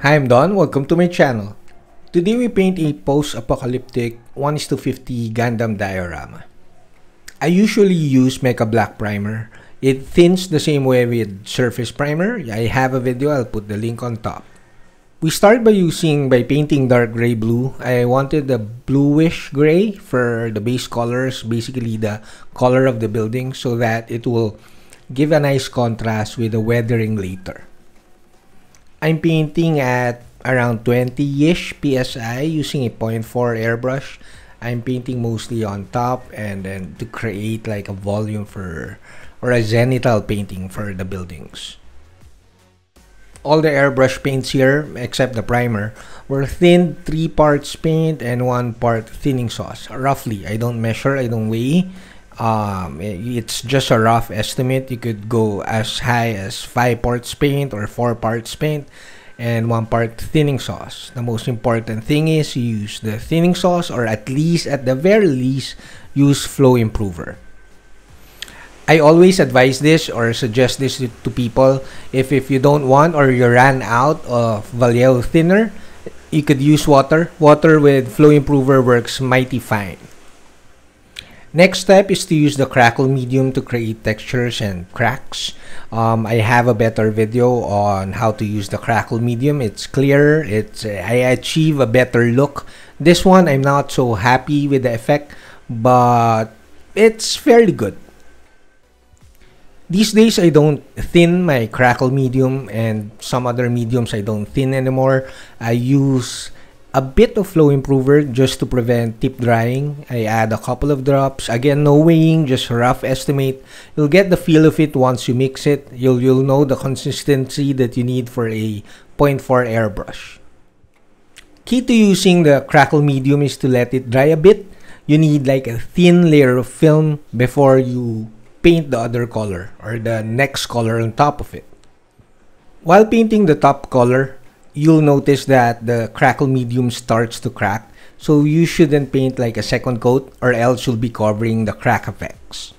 Hi, I'm Don. Welcome to my channel. Today we paint a post-apocalyptic 1 to 50 Gundam diorama. I usually use Mecha Black Primer. It thins the same way with Surface Primer. I have a video, I'll put the link on top. We start by using, by painting dark gray blue. I wanted the bluish gray for the base colors, basically the color of the building so that it will give a nice contrast with the weathering later. I'm painting at around 20-ish PSI using a 0.4 airbrush. I'm painting mostly on top and then to create like a volume for or a zenithal painting for the buildings. All the airbrush paints here, except the primer, were thin 3 parts paint and 1 part thinning sauce. Roughly, I don't measure, I don't weigh. Um, it's just a rough estimate. You could go as high as 5 parts paint or 4 parts paint and 1 part thinning sauce. The most important thing is use the thinning sauce or at least, at the very least, use flow improver. I always advise this or suggest this to people. If, if you don't want or you ran out of Vallejo thinner, you could use water. Water with flow improver works mighty fine. Next step is to use the crackle medium to create textures and cracks. Um, I have a better video on how to use the crackle medium. It's clearer. It's I achieve a better look. This one I'm not so happy with the effect, but it's fairly good. These days I don't thin my crackle medium and some other mediums I don't thin anymore. I use a bit of flow improver just to prevent tip drying. I add a couple of drops. Again, no weighing, just rough estimate. You'll get the feel of it once you mix it. You'll, you'll know the consistency that you need for a 0.4 airbrush. Key to using the crackle medium is to let it dry a bit. You need like a thin layer of film before you paint the other color or the next color on top of it. While painting the top color, you'll notice that the crackle medium starts to crack. So you shouldn't paint like a second coat or else you'll be covering the crack effects.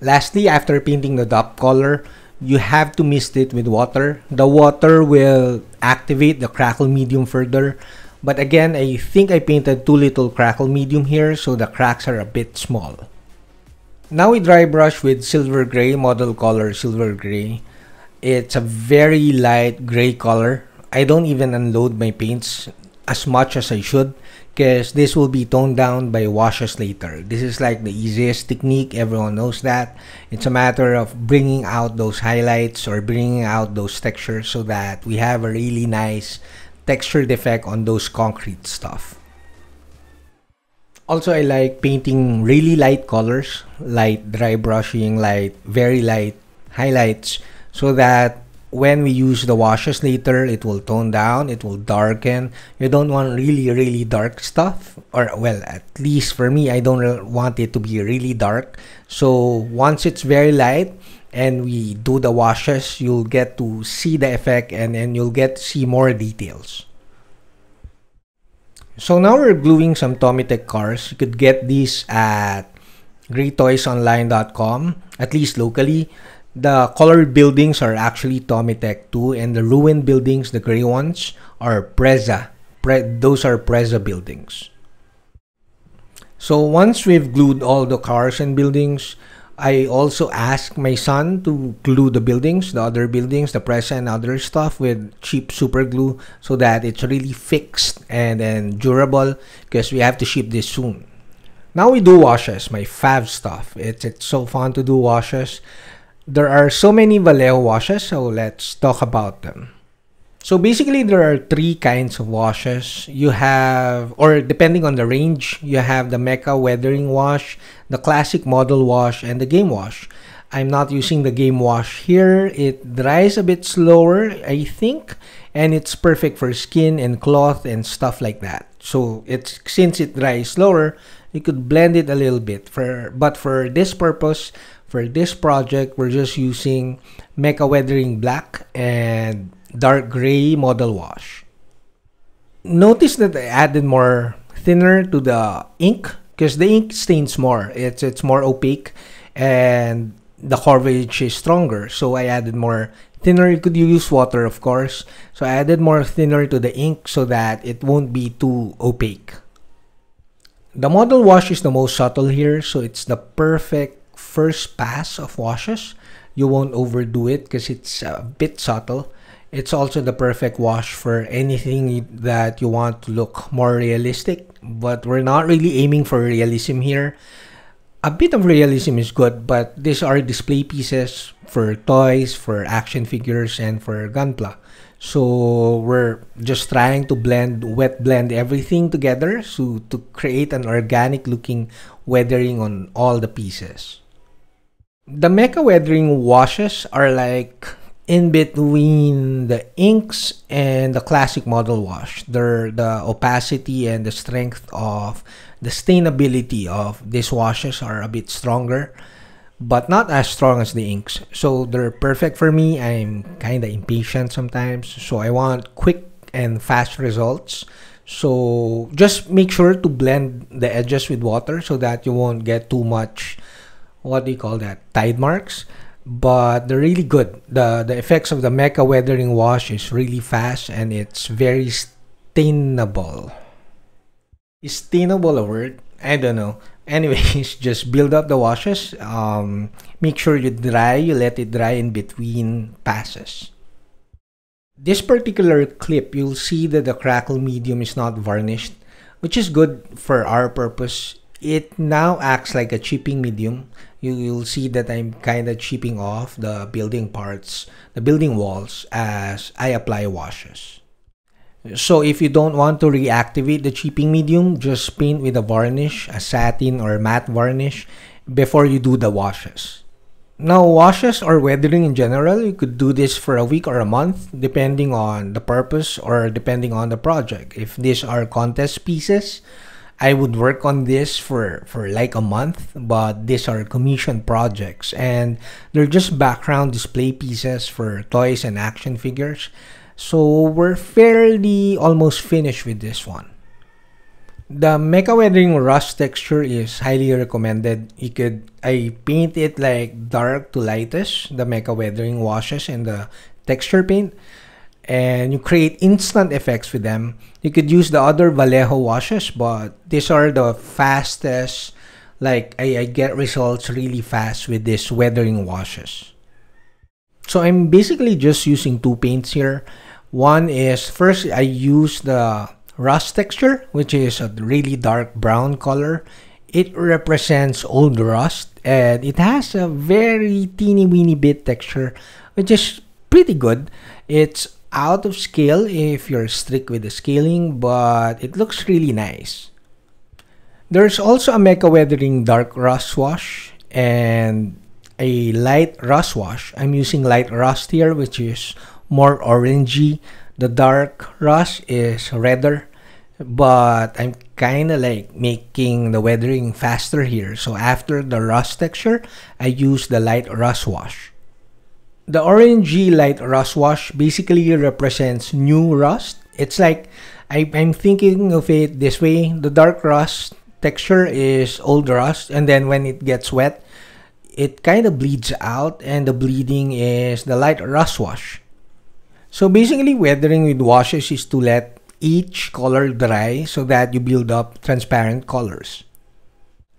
Lastly, after painting the top color, you have to mist it with water. The water will activate the crackle medium further. But again, I think I painted too little crackle medium here so the cracks are a bit small. Now we dry brush with silver gray, model color silver gray. It's a very light gray color. I don't even unload my paints as much as I should because this will be toned down by washes later. This is like the easiest technique, everyone knows that. It's a matter of bringing out those highlights or bringing out those textures so that we have a really nice textured effect on those concrete stuff. Also, I like painting really light colors, light dry brushing, light, very light highlights so that when we use the washes later, it will tone down, it will darken. You don't want really, really dark stuff. Or, well, at least for me, I don't want it to be really dark. So, once it's very light and we do the washes, you'll get to see the effect and then you'll get to see more details. So now we're gluing some Tomytec cars. You could get these at greattoysonline.com, at least locally. The colored buildings are actually Tomytec too, and the ruined buildings, the gray ones, are Prezza. Pre those are Prezza buildings. So once we've glued all the cars and buildings, I also asked my son to glue the buildings, the other buildings, the press and other stuff with cheap super glue so that it's really fixed and then durable because we have to ship this soon. Now we do washes, my fav stuff. It's, it's so fun to do washes. There are so many Vallejo washes, so let's talk about them. So basically, there are three kinds of washes. You have, or depending on the range, you have the Mecha Weathering Wash, the Classic Model Wash, and the Game Wash. I'm not using the Game Wash here. It dries a bit slower, I think, and it's perfect for skin and cloth and stuff like that. So it's since it dries slower, you could blend it a little bit. For but for this purpose, for this project, we're just using Mecha Weathering Black and Dark Gray Model Wash. Notice that I added more thinner to the ink because the ink stains more. It's, it's more opaque and the coverage is stronger. So I added more Thinner, you could use water, of course. So I added more thinner to the ink so that it won't be too opaque. The model wash is the most subtle here, so it's the perfect first pass of washes. You won't overdo it because it's a bit subtle. It's also the perfect wash for anything that you want to look more realistic, but we're not really aiming for realism here. A bit of realism is good, but these are display pieces for toys, for action figures, and for Gunpla. So we're just trying to blend, wet blend everything together so to create an organic looking weathering on all the pieces. The mecha weathering washes are like in between the inks and the classic model wash. They're the opacity and the strength of the stainability of these washes are a bit stronger but not as strong as the inks. So they're perfect for me. I'm kind of impatient sometimes, so I want quick and fast results. So just make sure to blend the edges with water so that you won't get too much, what do you call that, tide marks. But they're really good. The, the effects of the Mecha Weathering Wash is really fast and it's very stainable. Is stainable a word? I don't know anyways just build up the washes. Um, make sure you dry you let it dry in between passes. This particular clip you'll see that the crackle medium is not varnished which is good for our purpose. It now acts like a chipping medium. You, you'll see that I'm kind of chipping off the building parts the building walls as I apply washes so if you don't want to reactivate the chipping medium, just paint with a varnish, a satin or matte varnish before you do the washes. Now washes or weathering in general, you could do this for a week or a month depending on the purpose or depending on the project. If these are contest pieces, I would work on this for, for like a month, but these are commission projects and they're just background display pieces for toys and action figures. So we're fairly almost finished with this one. The Mecha Weathering Rust texture is highly recommended. You could, I paint it like dark to lightest, the Mecha Weathering washes and the texture paint. And you create instant effects with them. You could use the other Vallejo washes, but these are the fastest, like I, I get results really fast with these weathering washes. So I'm basically just using two paints here. One is first I use the rust texture, which is a really dark brown color. It represents old rust and it has a very teeny weeny bit texture, which is pretty good. It's out of scale if you're strict with the scaling, but it looks really nice. There's also a Mecha Weathering Dark Rust Wash and a light rust wash. I'm using light rust here, which is more orangey. The dark rust is redder, but I'm kind of like making the weathering faster here. So after the rust texture, I use the light rust wash. The orangey light rust wash basically represents new rust. It's like I, I'm thinking of it this way. The dark rust texture is old rust and then when it gets wet, it kind of bleeds out and the bleeding is the light rust wash. So basically, weathering with washes is to let each color dry so that you build up transparent colors.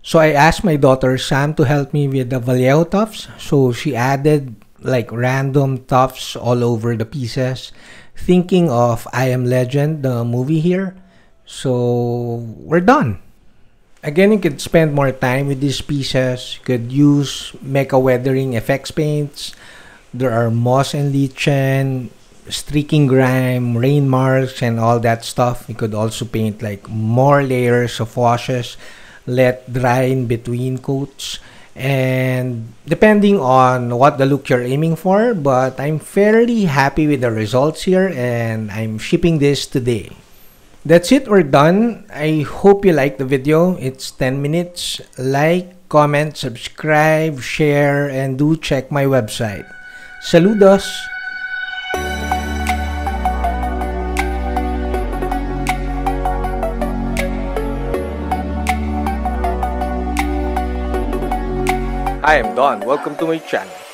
So I asked my daughter Sam to help me with the Vallejo tufts. So she added like random tufts all over the pieces, thinking of I Am Legend, the movie here. So we're done. Again, you could spend more time with these pieces. You could use Mecha Weathering effects paints. There are moss and lichen, streaking grime, rain marks, and all that stuff. You could also paint like more layers of washes, let dry in between coats, and depending on what the look you're aiming for. But I'm fairly happy with the results here, and I'm shipping this today. That's it, we're done. I hope you liked the video. It's 10 minutes. Like, comment, subscribe, share, and do check my website. Saludos! I am Don. Welcome to my channel.